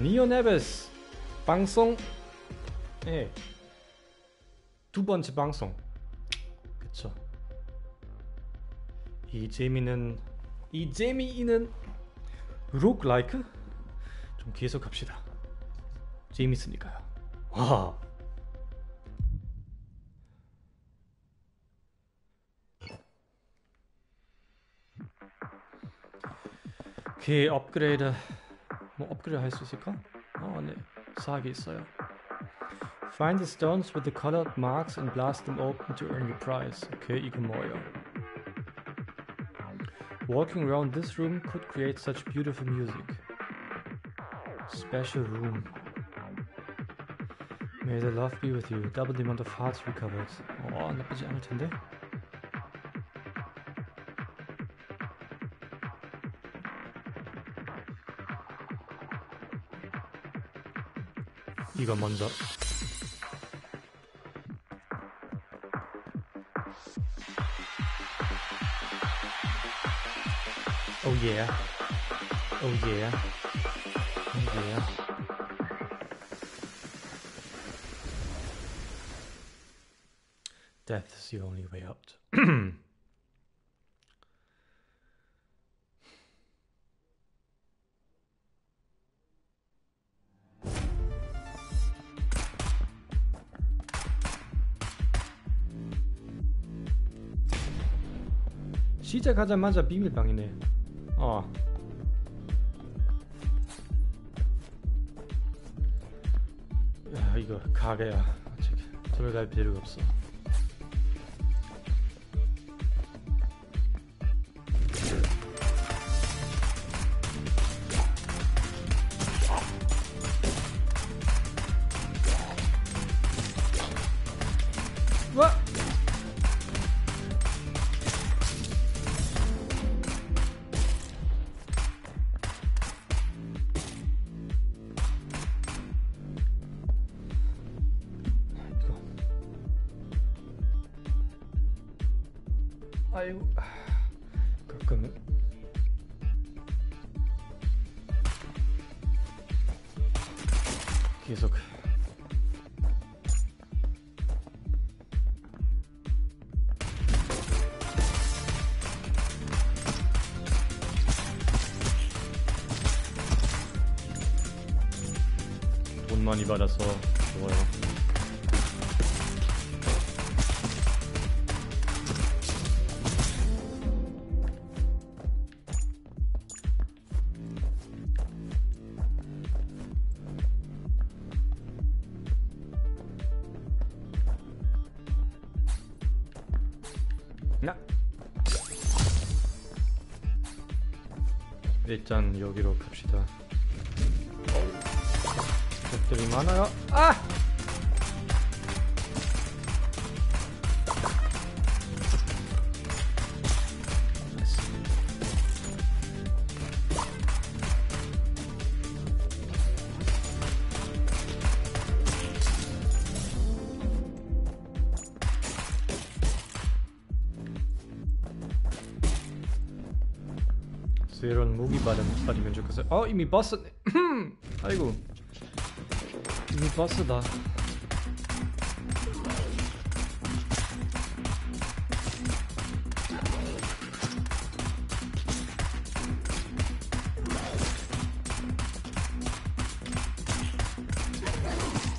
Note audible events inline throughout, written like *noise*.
니오 네베스 방송. 예. 두 번째 방송. 그쵸. 이 재미는 이 재미있는 록라이크 좀 계속 합시다. 재밌으니까요. 와. 오케이 업그레이드 뭐 업그레이드 할 수 있을까? 어, 네. 사기 있어요. Find the stones with the colored marks and blast them open to earn your prize. 오케이, 이건 뭐예요? Walking around this room could create such beautiful music. Special room. May the love be with you. Double the amount of hearts recovered. 어, 나쁘지 않을 텐데. 이거 먼저 Oh yeah. Oh yeah. Oh yeah. Death is the only way out. *clears throat* *clears throat* 시작하자마자 비밀방이네. 어. 야, 이거 가게야. 아직 들어갈 필요가 없어. 계속 돈 많이 받아서 좋아요. 일단 여기로 갑시다. 것들이 많아요. 좋겠어요. 어 이미 버스. *clears throat* 아이고 이미 버스다.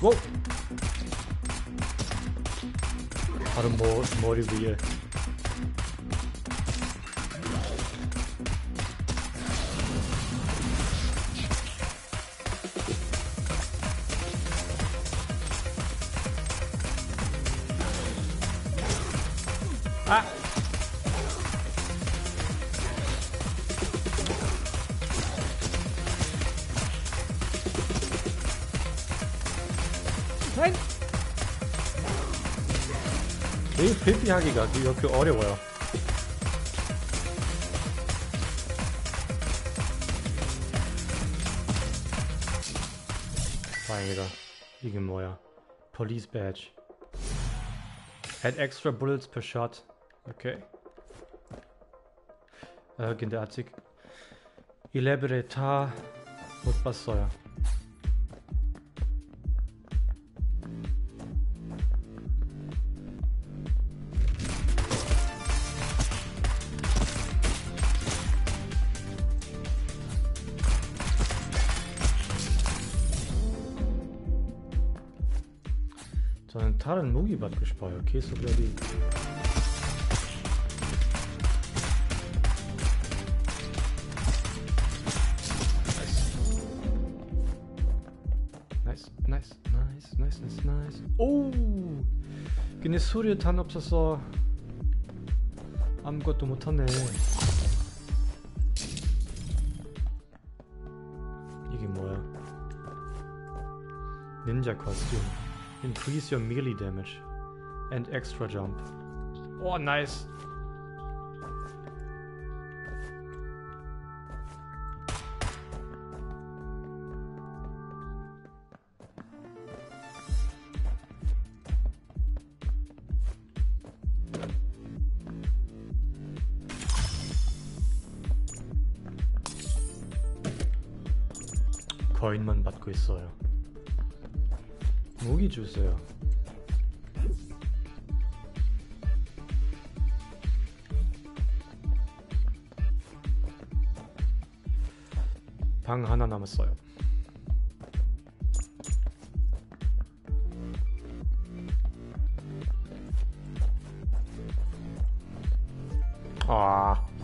오! 바로 머, 머리 위에 이 회피하기가 이렇게 어려워요. 다행이다. 이게 뭐야? Police badge. Add extra bullets per shot. Okay. 아, 근데 아직 이 레 다른 무기 받고 싶어요. 나이스. 오 근데 수류탄 없어서 아무것도 못하네. 이게 뭐야? 닌자 costume increase your melee damage and extra jump. Oh nice 방 하나 남았어요. 아.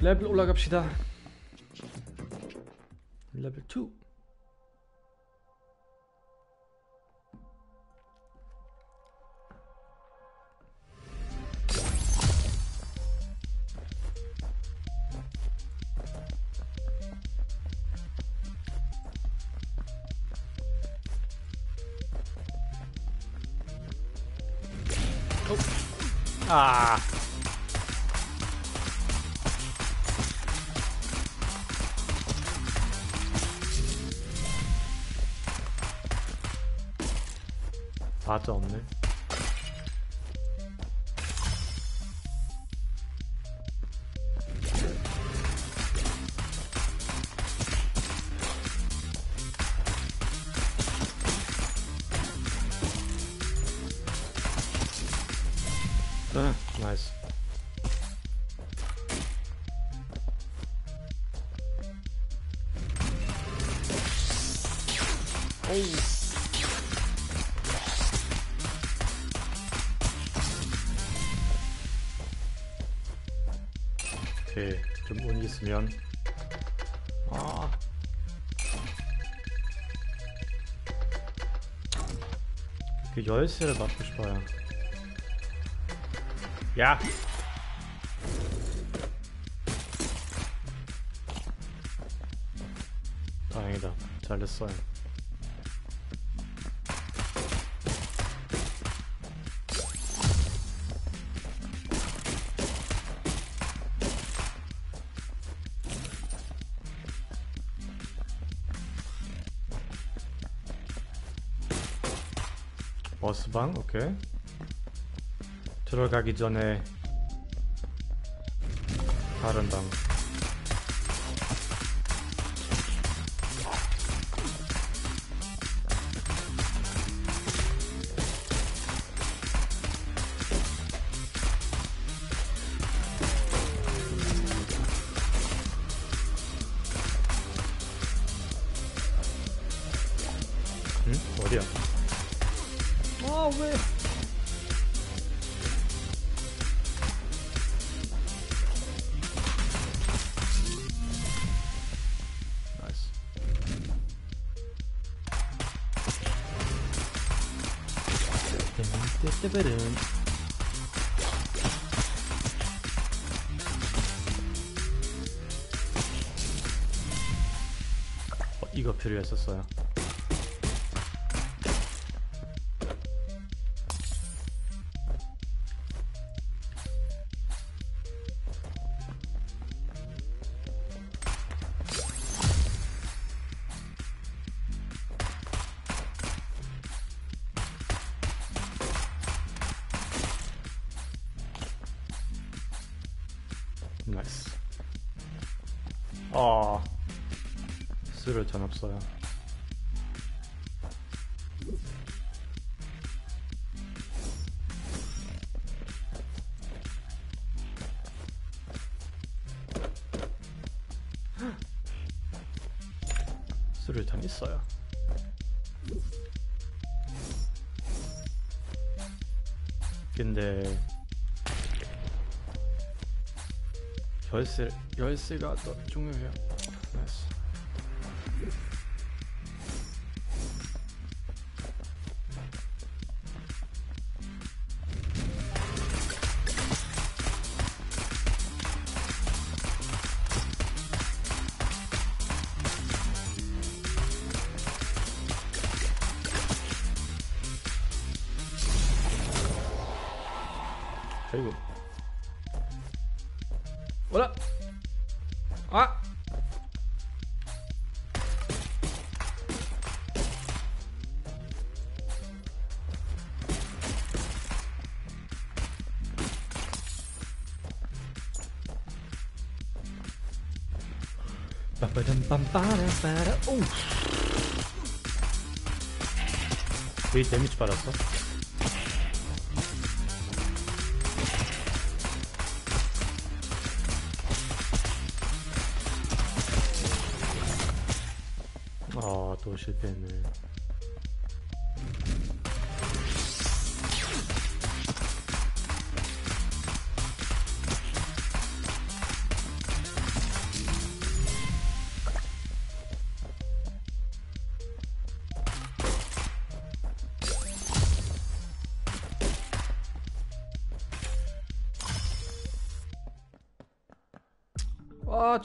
레벨 올라갑시다. 레벨 2. Ah. Nice. Okay, zum Unis lernen. Ah. Gehäuse oder Waffenspeier? Ja. Da hängt er. Teil ist sein. 방 오케이. 들어가기 전에 다른 방. 떼떼떼떼베른. 어, 이거 필요했었어요. 아, 술을 전 없어요. 열쇠 열쇠가 더 중요해요. 나이 para um. Eita, me disparou só. Oh, tô chutando. Né?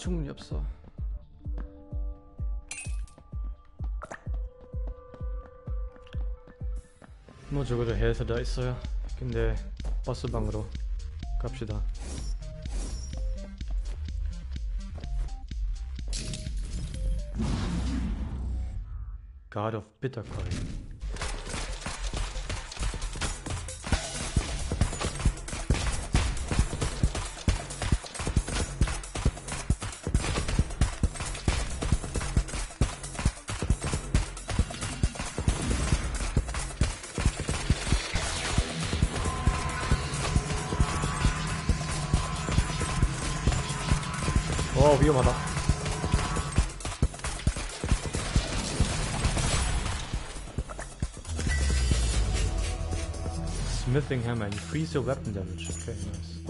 주문이 없어. 뭐 적어도 해서 다 있어요. 근데 버스방으로 갑시다. God of Bittercoin. 어 위험하다. Smithing hammer increase your weapon damage. Okay, nice.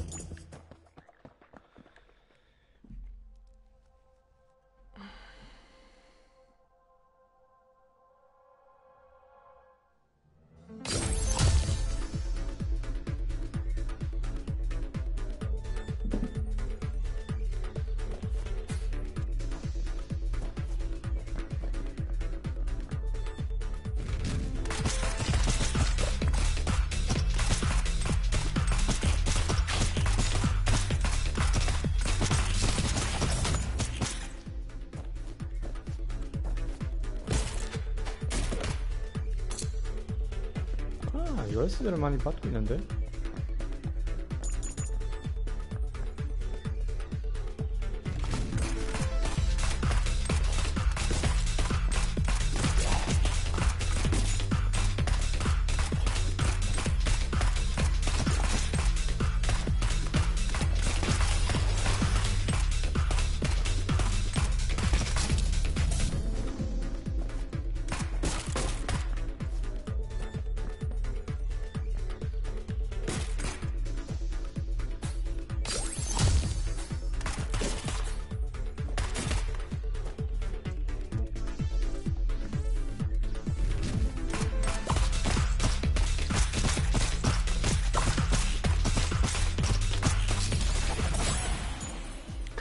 아, USD를 많이 받고 있는데?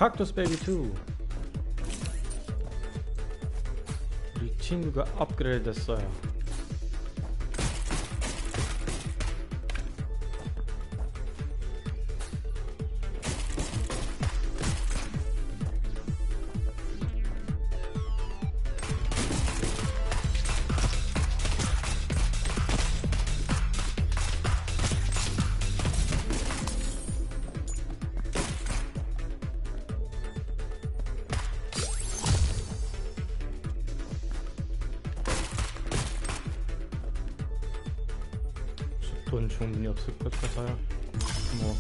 칵투스 베이비 2 우리 친구가 업그레이드 됐어요 돈 충분히 없을 것 같아요. 뭐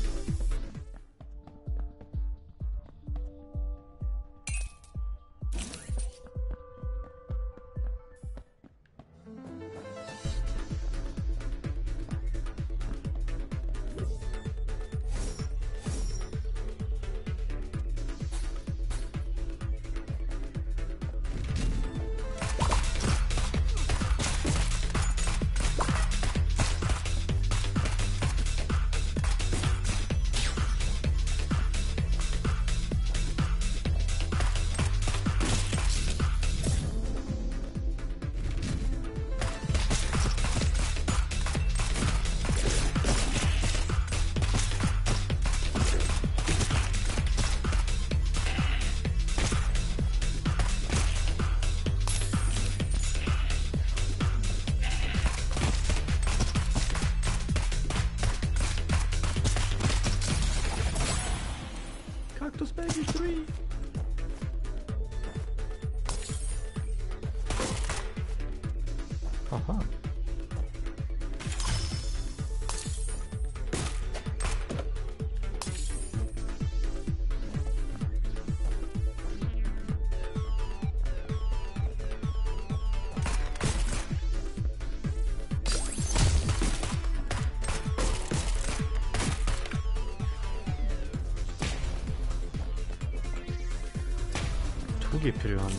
Bug yapıyor hani.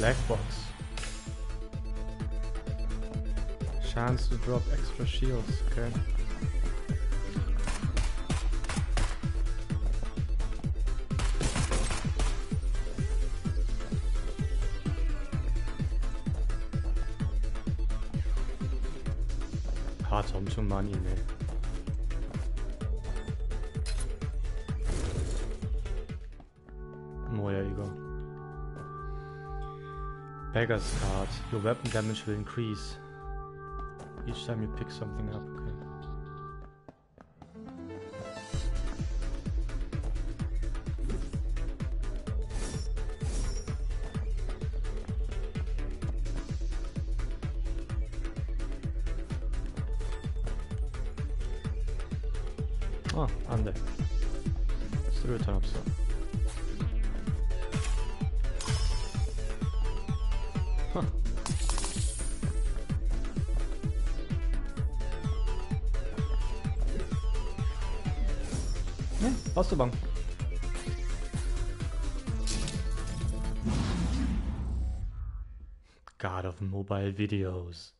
Black box. Chance to drop extra shields, okay. Tiger's Your weapon damage will increase each time you pick something up. Okay. Ah, Ande. Stereotypes. auszubauen. du God of Mobile Videos.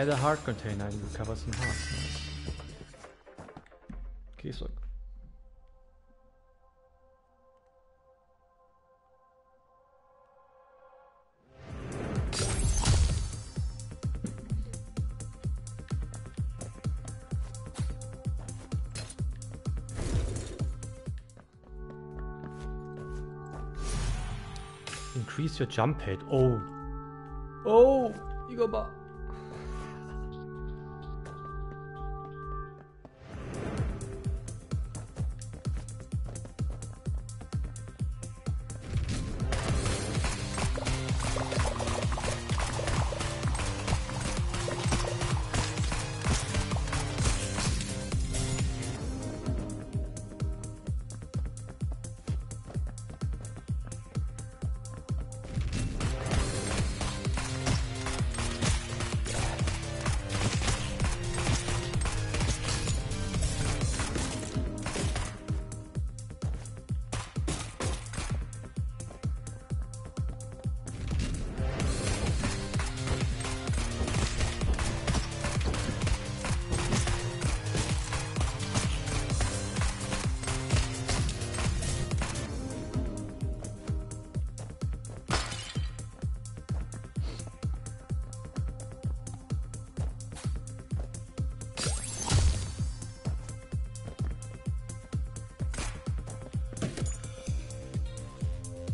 Add a heart container and recover some hearts. Nice. Keys. Increase your jump height. Oh. Oh, Igor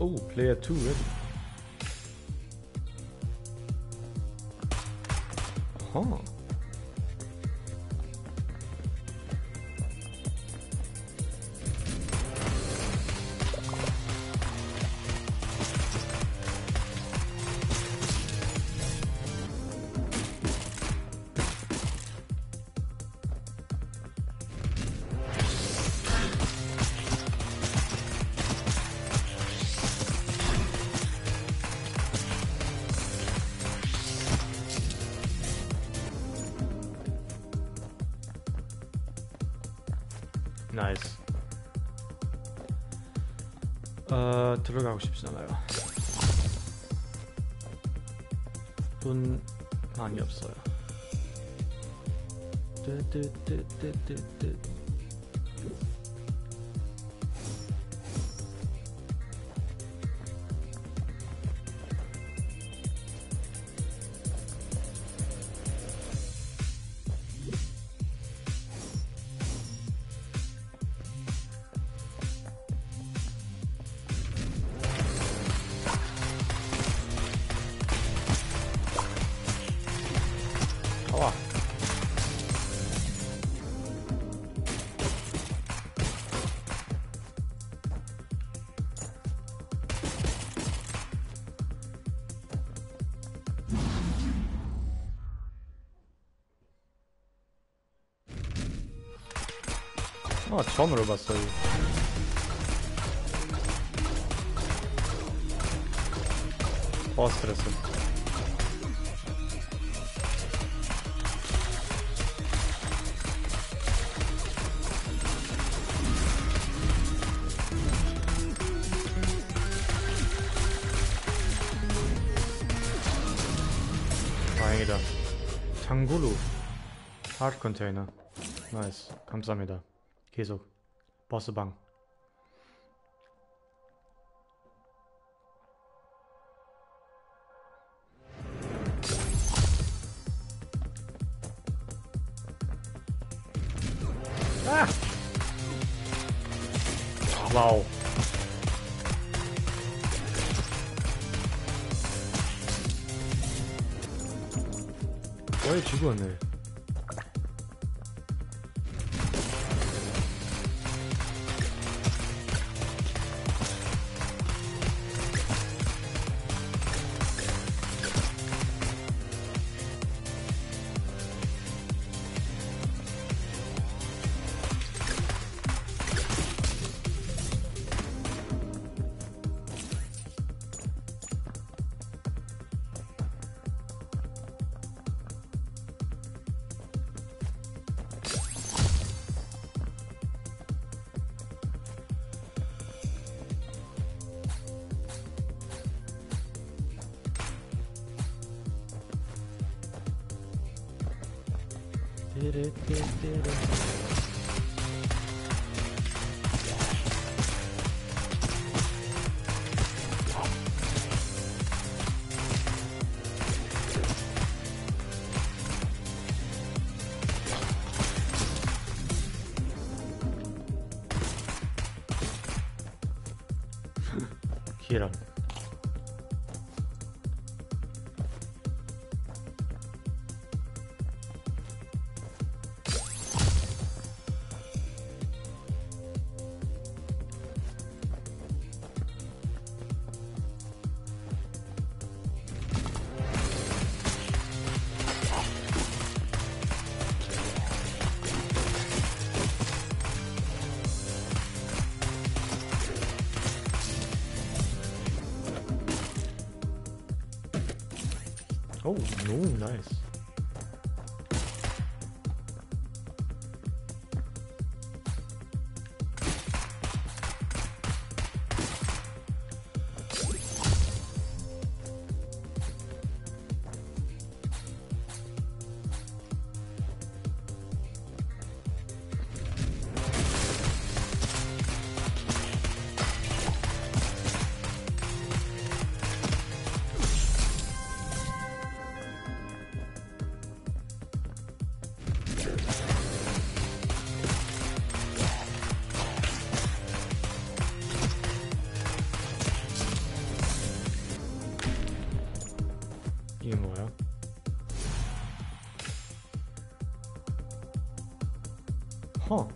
Oh, player 2 ready. Jaha. do, do, do. 아 처음으로 봤어요. 어 스트레스. 다행이다. 장구루 하트 컨테이너. 나이스. 감사합니다. 계속 버스방. 아! 와우. 거의 죽었네. Giron. Oh, no, nice. 哦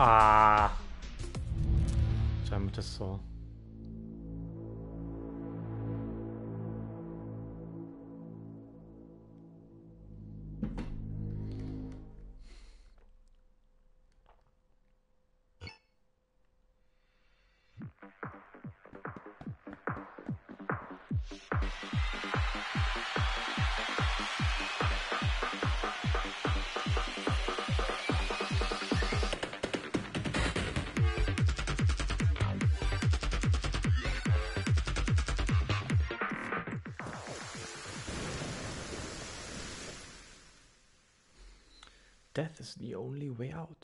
아. 잘못했어. The only way out.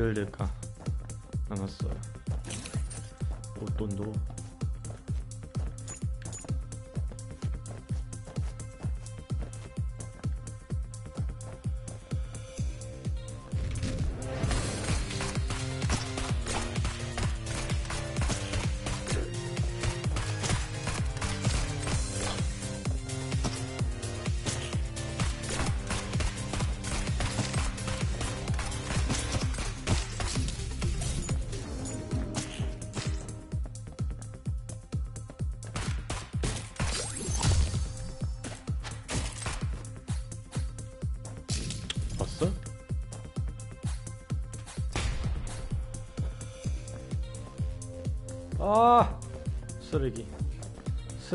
쉴드가 남았어요. 옷돈도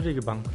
schuldige Bank.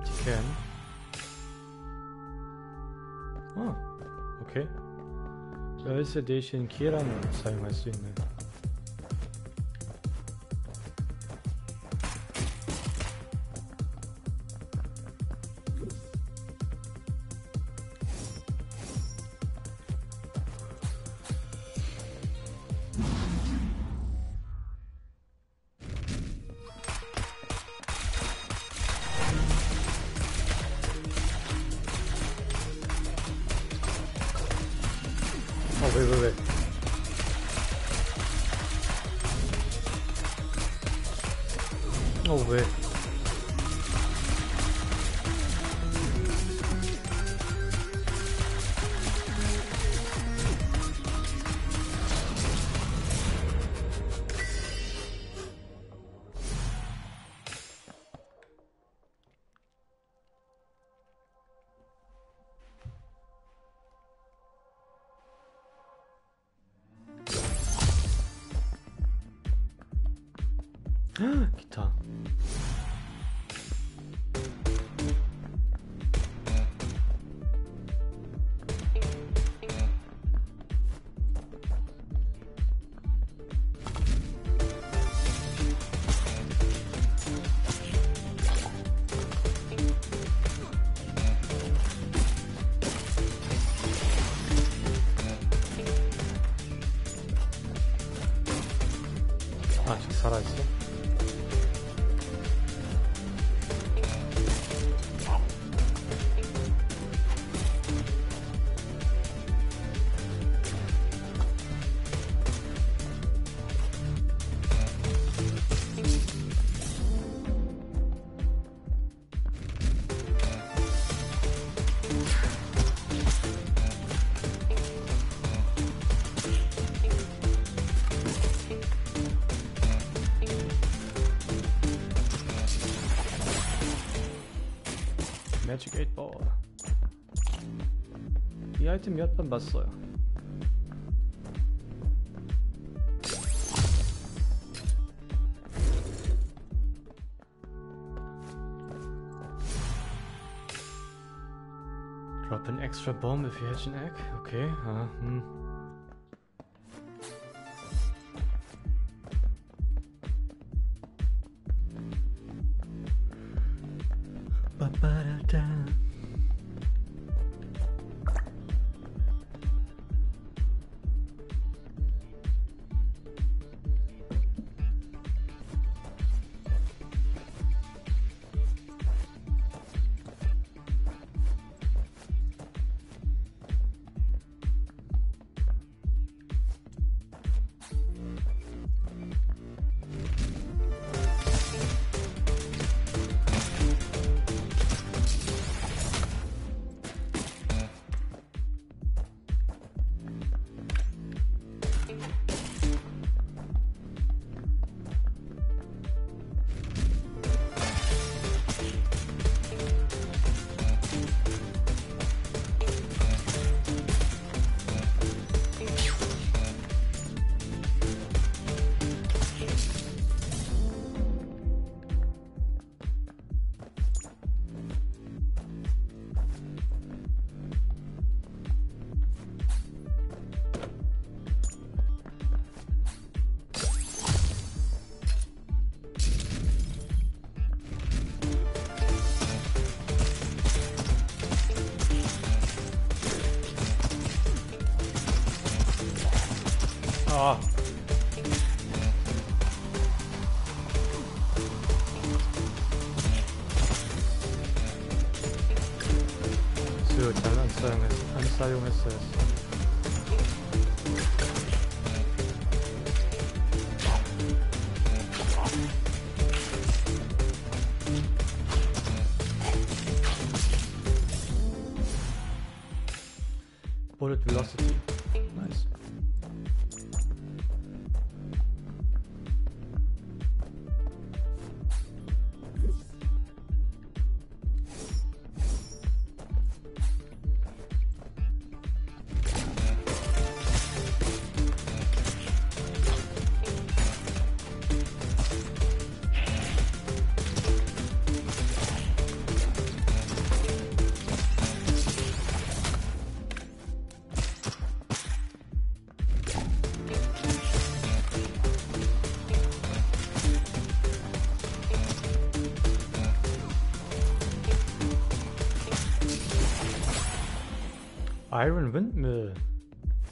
empty can. oh okay. Öyleyse değişen iki yer anladım saymasıyla. ПВВ. 살아있어? Mit Temyat Bambasra. Drop an extra bomb if you hatch an egg. Okay, uh, hmm. 아. 수 잘안 사용했 안 사용했어요.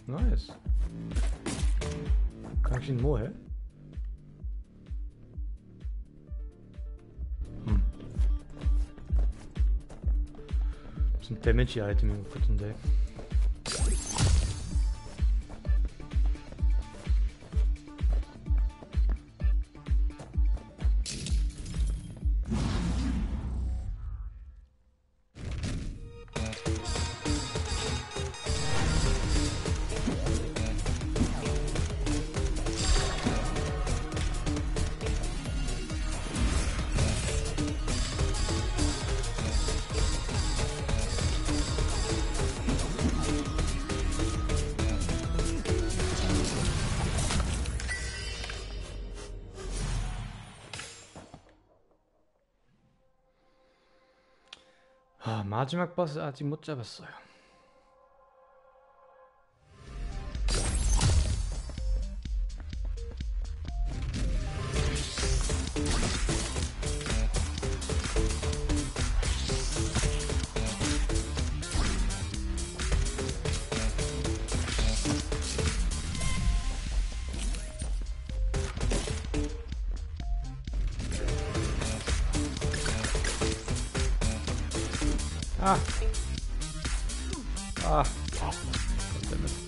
Nice. 당신 뭐해? 음. 무슨 데미지 아이템인 것 같은데. 마지막 버스 아직 못 잡았어요. Ah. Ah. Oh, God damn.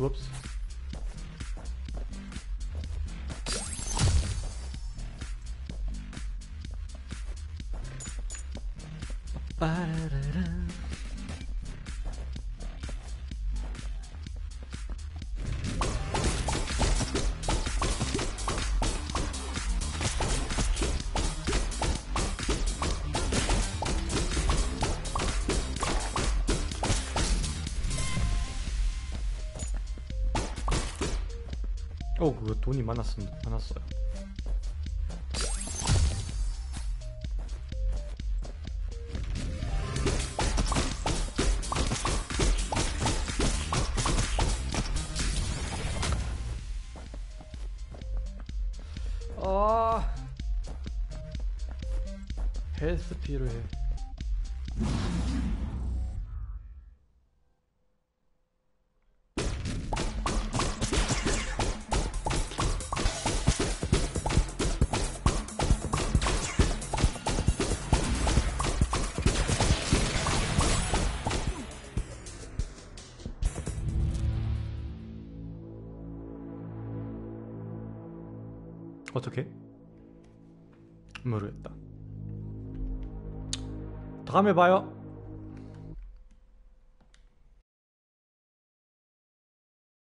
Whoops. Ba 어, 그거 돈이 많았습니다. 많았어요. 咱们来吧哟。